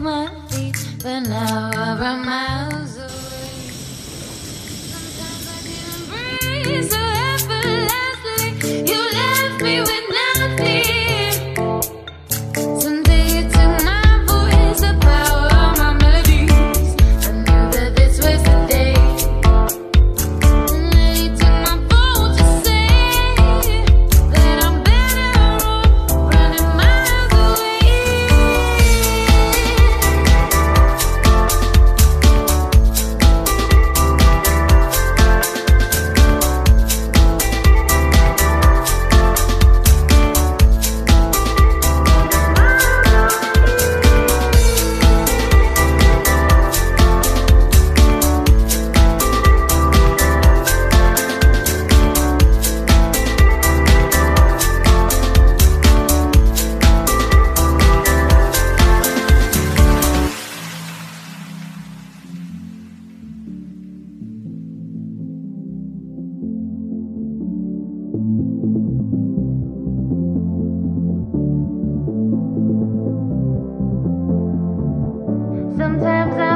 my feet, but now I'm miles away. Sometimes I